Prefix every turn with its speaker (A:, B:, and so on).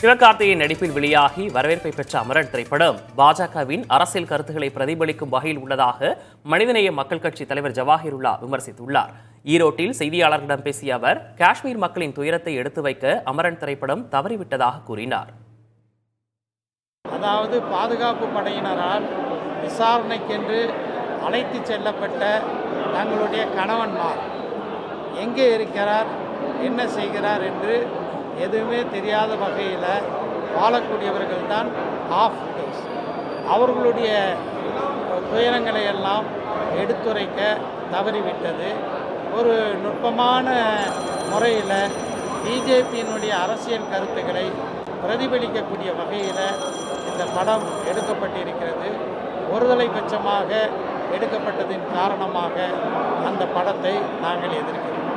A: சிவகார்த்தியின் நடிப்பில் வெளியாகி வரவேற்பை பெற்ற அமரன் திரைப்படம் பாஜகவின் அரசியல் கருத்துக்களை பிரதிபலிக்கும் வகையில் உள்ளதாக மனிதநேய மக்கள் கட்சி தலைவர் ஜவாஹிருல்லா விமர்சித்துள்ளார். ஈரோட்டில் செய்தியாளர்களிடம் பேசிய அவர் காஷ்மீர் மக்களின் துயரத்தை எடுத்து வைக்க அமரன் திரைப்படம் தவறிவிட்டதாக கூறினார்.
B: அதாவது பாதுகாப்பு படையினரால் விசாரணைக்கென்று அழைத்து செல்லப்பட்ட தங்களுடைய கணவன்மார் எங்கே இருக்கிறார்? என்ன செய்கிறார் என்று எதுவுமே தெரியாத வகையில் வாழக்கூடியவர்கள் தான் ஆஃப் டேஸ் அவர்களுடைய துயரங்களை எல்லாம் எடுத்துரைக்க தவறிவிட்டது. ஒரு நுட்பமான முறையில் பிஜேபியினுடைய அரசியல் கருத்துக்களை பிரதிபலிக்கக்கூடிய வகையில் இந்த படம் எடுக்கப்பட்டிருக்கிறது. ஒருதலை பட்சமாக எடுக்கப்பட்டதின் காரணமாக அந்த படத்தை நாங்கள் எதிர்க்கிறோம்.